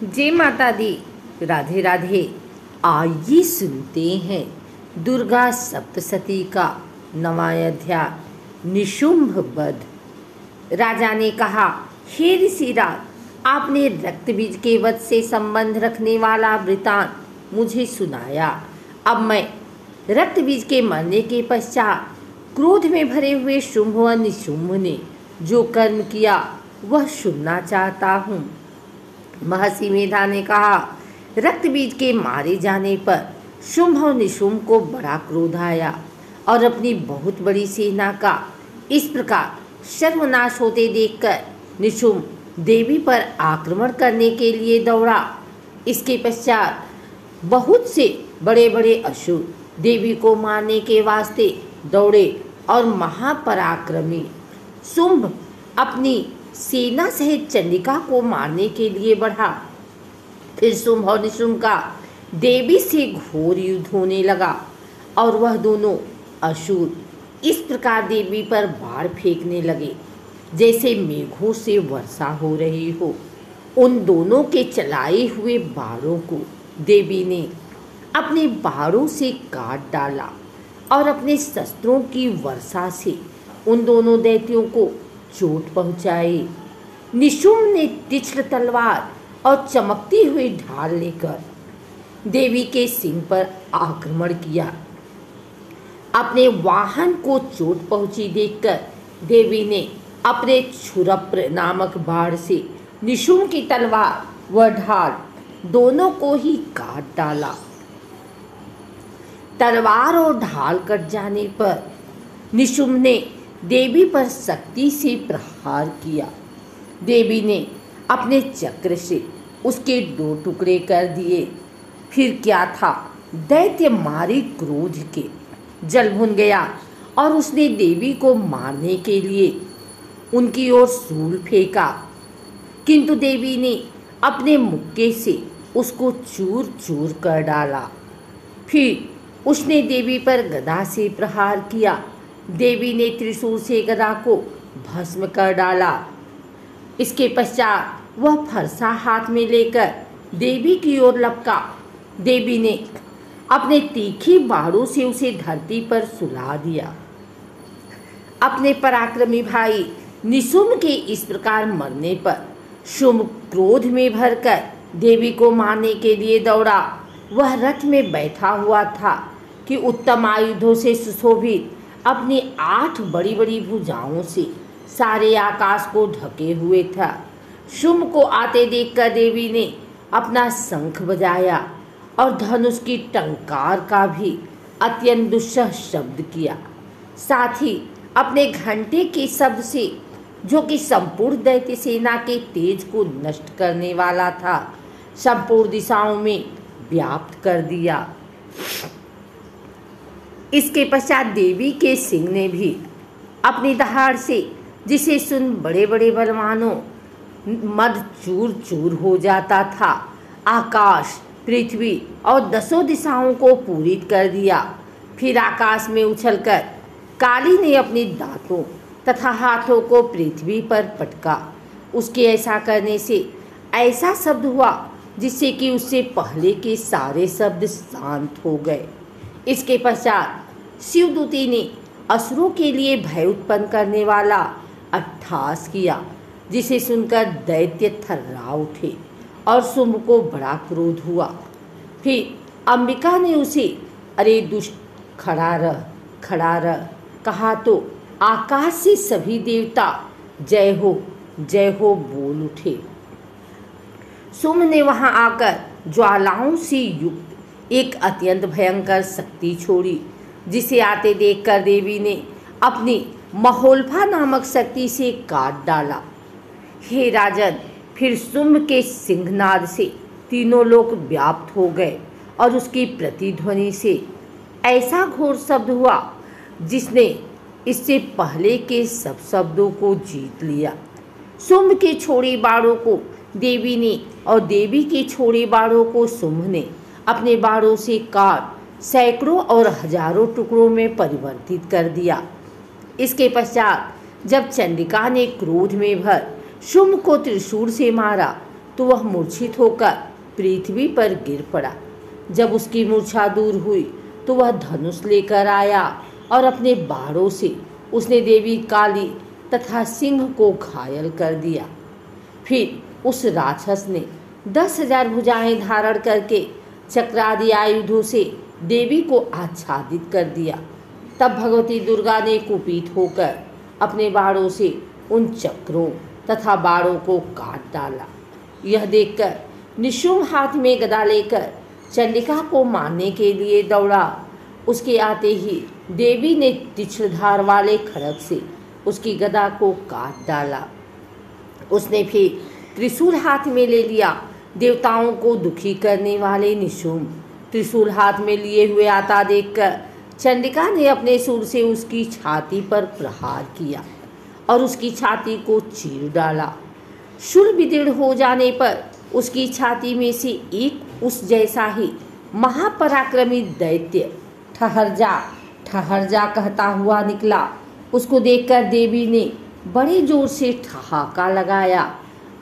जय माता दी। राधे राधे, आइए सुनते हैं दुर्गा सप्तशती का नवाध्याय निशुंभ बध राजा ने कहा, हे ऋषिराज आपने रक्त बीज के वध से संबंध रखने वाला वृतांत मुझे सुनाया। अब मैं रक्त बीज के मरने के पश्चात क्रोध में भरे हुए शुंभ व निशुंभ ने जो कर्म किया, वह सुनना चाहता हूँ। महर्षि मेधा ने कहा रक्त बीज के मारे जाने पर शुंभ और निशुंभ को बड़ा क्रोध आया और अपनी बहुत बड़ी सेना का इस प्रकार सर्वनाश होते देखकर निशुंभ देवी पर आक्रमण करने के लिए दौड़ा। इसके पश्चात बहुत से बड़े बड़े असुर देवी को मारने के वास्ते दौड़े और महापराक्रमी शुंभ अपनी सेना सहित चंडिका को मारने के लिए बढ़ा। फिर शुंभ और निशुंभ का देवी से घोर युद्ध होने लगा और वह दोनों असुर इस प्रकार देवी पर बाढ़ फेंकने लगे, जैसे मेघों से वर्षा हो रही हो। उन दोनों के चलाए हुए बाड़ों को देवी ने अपने बाड़ों से काट डाला और अपने शस्त्रों की वर्षा से उन दोनों दैत्यों को चोट पहुंचाई। निशुम ने तिछल तलवार और चमकती हुई ढाल लेकर देवी के सिंह पर आक्रमण किया। अपने वाहन को चोट पहुँची देखकर देवी ने अपने छुरप्र नामक बाढ़ से निशुम की तलवार व ढाल दोनों को ही काट डाला। तलवार और ढाल कट जाने पर निशुम ने देवी पर शक्ति से प्रहार किया। देवी ने अपने चक्र से उसके दो टुकड़े कर दिए। फिर क्या था? दैत्य मारी क्रोध के जल भुन गया और उसने देवी को मारने के लिए उनकी ओर सूल फेंका। किंतु देवी ने अपने मुक्के से उसको चूर चूर कर डाला। फिर उसने देवी पर गदा से प्रहार किया। देवी ने त्रिशूल से गदा को भस्म कर डाला। इसके पश्चात वह फरसा हाथ में लेकर देवी की ओर लपका। देवी ने अपने तीखी बाड़ों से उसे धरती पर सुला दिया। अपने पराक्रमी भाई निशुम के इस प्रकार मरने पर शुभ क्रोध में भरकर देवी को मारने के लिए दौड़ा। वह रथ में बैठा हुआ था कि उत्तम आयुधों से सुशोभित अपनी आठ बड़ी बड़ी भुजाओं से सारे आकाश को ढके हुए था। शुभ को आते देखकर देवी ने अपना शंख बजाया और धनुष की टंकार का भी अत्यंत दुस्सह शब्द किया। साथ ही अपने घंटे के शब्द से, जो कि संपूर्ण दैत्य सेना के तेज को नष्ट करने वाला था, संपूर्ण दिशाओं में व्याप्त कर दिया। इसके पश्चात देवी के सिंह ने भी अपनी दहाड़ से जिसे सुन बड़े बड़े बलवानों मद चूर चूर हो जाता था, आकाश, पृथ्वी और दसों दिशाओं को पूरित कर दिया। फिर आकाश में उछलकर काली ने अपने दांतों तथा हाथों को पृथ्वी पर पटका। उसके ऐसा करने से ऐसा शब्द हुआ जिससे कि उससे पहले के सारे शब्द शांत हो गए। इसके पश्चात शिवदूती ने असुरों के लिए भय उत्पन्न करने वाला अट्ठास किया, जिसे सुनकर दैत्य थर्रा उठे और शुंभ को बड़ा क्रोध हुआ। फिर अंबिका ने उसे, अरे दुष्ट, खड़ा रह खड़ा रह, कहा तो आकाश से सभी देवता, जय हो जय हो, बोल उठे। सुम ने वहाँ आकर ज्वालाओं से युक्त एक अत्यंत भयंकर शक्ति छोड़ी, जिसे आते देखकर देवी ने अपनी महोल्फा नामक शक्ति से काट डाला। हे राजन, फिर सुम्भ के सिंहनाद से तीनों लोग व्याप्त हो गए और उसकी प्रतिध्वनि से ऐसा घोर शब्द हुआ, जिसने इससे पहले के सब शब्दों को जीत लिया। सुम्भ के छोड़े बाड़ों को देवी ने और देवी के छोड़े बाड़ों को सुम्भ ने अपने बाड़ों से काट सैकड़ों और हज़ारों टुकड़ों में परिवर्तित कर दिया। इसके पश्चात जब चंडिका ने क्रोध में भर शुंभ को त्रिशूल से मारा तो वह मूर्छित होकर पृथ्वी पर गिर पड़ा। जब उसकी मूर्छा दूर हुई तो वह धनुष लेकर आया और अपने बाड़ों से उसने देवी काली तथा सिंह को घायल कर दिया। फिर उस राक्षस ने दस हज़ार भुजाएँ धारण करके चक्रादि आयुधों से देवी को आच्छादित कर दिया। तब भगवती दुर्गा ने कुपित होकर अपने बाड़ों से उन चक्रों तथा बाड़ों को काट डाला। यह देखकर निशुम हाथ में गदा लेकर चंडिका को मारने के लिए दौड़ा। उसके आते ही देवी ने तिछधार वाले खड़ग से उसकी गदा को काट डाला। उसने फिर त्रिशूल हाथ में ले लिया देवताओं को दुखी करने वाले निशुम, त्रिशूल हाथ में लिए हुए आता देखकर चंडिका ने अपने सुर से उसकी छाती पर प्रहार किया और उसकी छाती को चीर डाला। शूल विदीर्ण हो जाने पर उसकी छाती में से एक उस जैसा ही महापराक्रमी दैत्य ठहर जा ठहर जा कहता हुआ निकला। उसको देखकर देवी ने बड़े ज़ोर से ठहाका लगाया।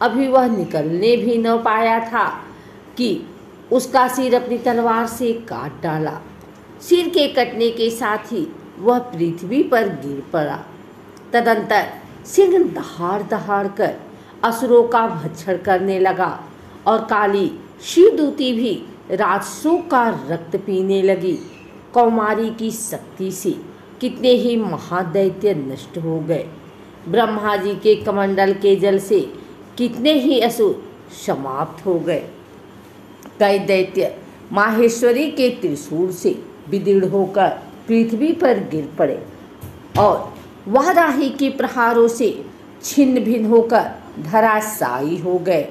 अभी वह निकलने भी न पाया था कि उसका सिर अपनी तलवार से काट डाला। सिर के कटने के साथ ही वह पृथ्वी पर गिर पड़ा। तदंतर सिंह दहाड़ दहाड़ कर असुरों का भक्षण करने लगा और काली शिवदूती भी राजसों का रक्त पीने लगी। कौमारी की शक्ति से कितने ही महादैत्य नष्ट हो गए। ब्रह्मा जी के कमंडल के जल से कितने ही असुर समाप्त हो गए। कई दैत्य माहेश्वरी के त्रिशूल से विदीर्ण होकर पृथ्वी पर गिर पड़े और वह राही के प्रहारों से छिन्न भिन्न होकर धराशायी हो गए।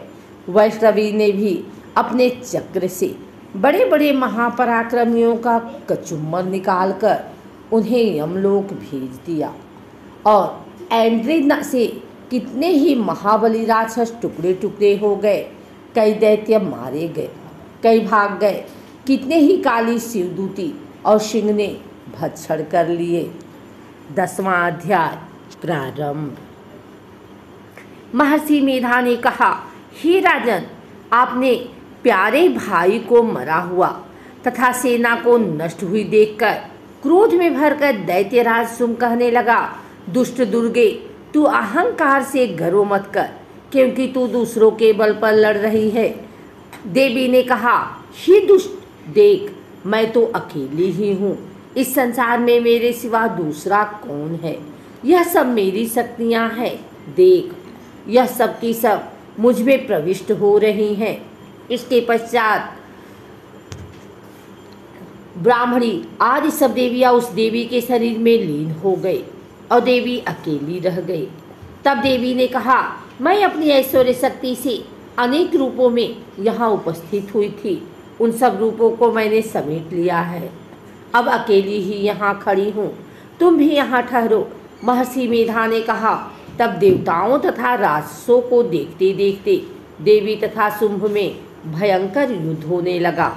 वैष्णवी ने भी अपने चक्र से बड़े बड़े महापराक्रमियों का कचुम्बर निकालकर उन्हें यमलोक भेज दिया और एंड्रिना से कितने ही महाबली राक्षस टुकड़े टुकड़े हो गए, कई दैत्य मारे गए, कई भाग गए, कितने ही काली शिवदूती और सिंह ने भक्षण कर लिए। दसवां अध्याय प्रारंभ। महर्षि मेधा ने कहा, हे राजन, आपने प्यारे भाई को मरा हुआ तथा सेना को नष्ट हुई देखकर क्रोध में भरकर दैत्यराज सुम कहने लगा, दुष्ट दुर्गे तू अहंकार से गर्व मत कर, क्योंकि तू दूसरों के बल पर लड़ रही है। देवी ने कहा, ही दुष्ट, देख, मैं तो अकेली ही हूँ। इस संसार में मेरे सिवा दूसरा कौन है? यह सब मेरी शक्तियाँ हैं। देख, यह सब की सब मुझमें प्रविष्ट हो रही हैं। इसके पश्चात ब्राह्मणी आदि सब देवियाँ उस देवी के शरीर में लीन हो गई और देवी अकेली रह गई। तब देवी ने कहा, मैं अपनी ऐश्वर्य शक्ति से अनेक रूपों में यहाँ उपस्थित हुई थी। उन सब रूपों को मैंने समेट लिया है। अब अकेली ही यहाँ खड़ी हूँ। तुम भी यहाँ ठहरो। महर्षि मेधा ने कहा। तब देवताओं तथा राजसों को देखते देखते देवी तथा शुंभ में भयंकर युद्ध होने लगा।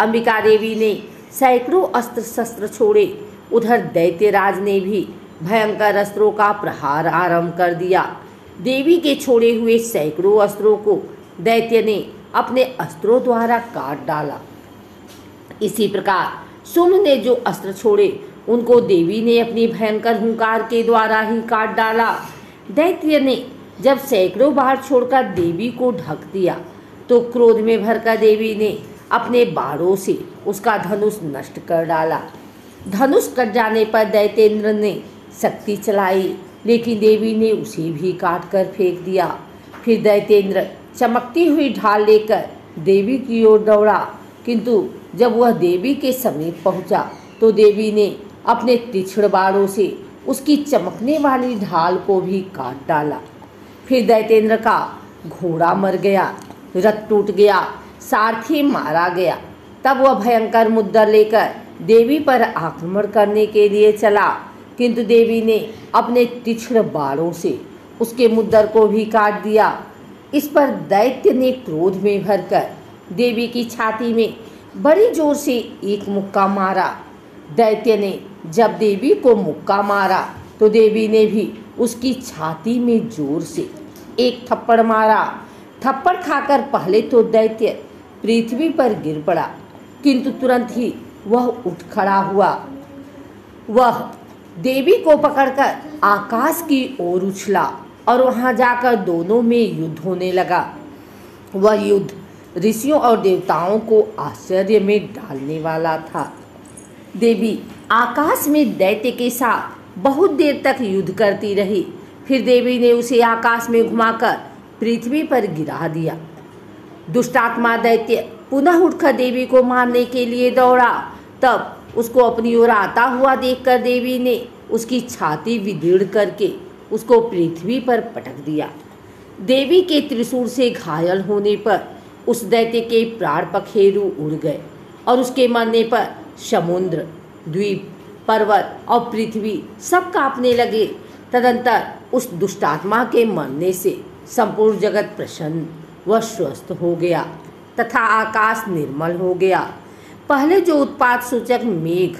अंबिका देवी ने सैकड़ों अस्त्र शस्त्र छोड़े। उधर दैत्यराज ने भी भयंकर अस्त्रों का प्रहार आरंभ कर दिया। देवी के छोड़े हुए सैकड़ों अस्त्रों को दैत्य ने अपने अस्त्रों द्वारा काट डाला। इसी प्रकार सुम ने जो अस्त्र छोड़े, उनको देवी ने अपनी भयंकर हुंकार के द्वारा ही काट डाला। दैत्य ने जब सैकड़ों बार छोड़कर देवी को ढक दिया तो क्रोध में भरकर देवी ने अपने बाड़ों से उसका धनुष नष्ट कर डाला। धनुष कट जाने पर दैतेंद्र ने शक्ति चलाई, लेकिन देवी ने उसे भी काट कर फेंक दिया। फिर दैतेंद्र चमकती हुई ढाल लेकर देवी की ओर दौड़ा, किंतु जब वह देवी के समीप पहुँचा तो देवी ने अपने तिछड़ बाड़ों से उसकी चमकने वाली ढाल को भी काट डाला। फिर दैतेंद्र का घोड़ा मर गया, रथ टूट गया, सारथी मारा गया। तब वह भयंकर मुद्दा लेकर देवी पर आक्रमण करने के लिए चला। किंतु देवी ने अपने तिछड़ बाड़ों से उसके मुद्दर को भी काट दिया। इस पर दैत्य ने क्रोध में भरकर देवी की छाती में बड़ी ज़ोर से एक मुक्का मारा। दैत्य ने जब देवी को मुक्का मारा तो देवी ने भी उसकी छाती में ज़ोर से एक थप्पड़ मारा। थप्पड़ खाकर पहले तो दैत्य पृथ्वी पर गिर पड़ा, किंतु तुरंत ही वह उठ खड़ा हुआ। वह देवी को पकड़कर आकाश की ओर उछला और वहाँ जाकर दोनों में युद्ध होने लगा। वह युद्ध ऋषियों और देवताओं को आश्चर्य में डालने वाला था। देवी आकाश में दैत्य के साथ बहुत देर तक युद्ध करती रही। फिर देवी ने उसे आकाश में घुमाकर पृथ्वी पर गिरा दिया। दुष्टात्मा दैत्य पुनः उठकर देवी को मारने के लिए दौड़ा। तब उसको अपनी ओर आता हुआ देखकर देवी ने उसकी छाती विदीर्ण करके उसको पृथ्वी पर पटक दिया। देवी के त्रिशूल से घायल होने पर उस दैत्य के प्राण पखेरु उड़ गए और उसके मरने पर समुद्र, द्वीप, पर्वत और पृथ्वी सब कांपने लगे। तदंतर उस दुष्टात्मा के मरने से संपूर्ण जगत प्रसन्न व स्वस्थ हो गया तथा आकाश निर्मल हो गया। पहले जो उत्पाद सूचक मेघ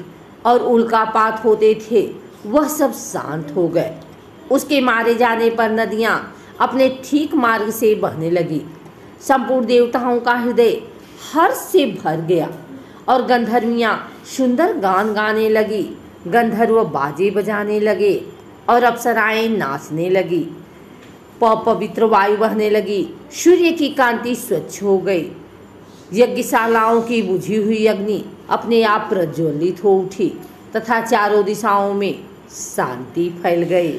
और उल्कापात होते थे, वह सब शांत हो गए। उसके मारे जाने पर नदियाँ अपने ठीक मार्ग से बहने लगी। संपूर्ण देवताओं का हृदय हर्ष से भर गया और गंधर्वियाँ सुंदर गान गाने लगी, गंधर्व बाजे बजाने लगे और अप्सराएँ नाचने लगी। पवित्र वायु बहने लगी, सूर्य की कांति स्वच्छ हो गई। यज्ञशालाओं की बुझी हुई अग्नि अपने आप प्रज्वलित हो उठी, तथा चारों दिशाओं में शांति फैल गई।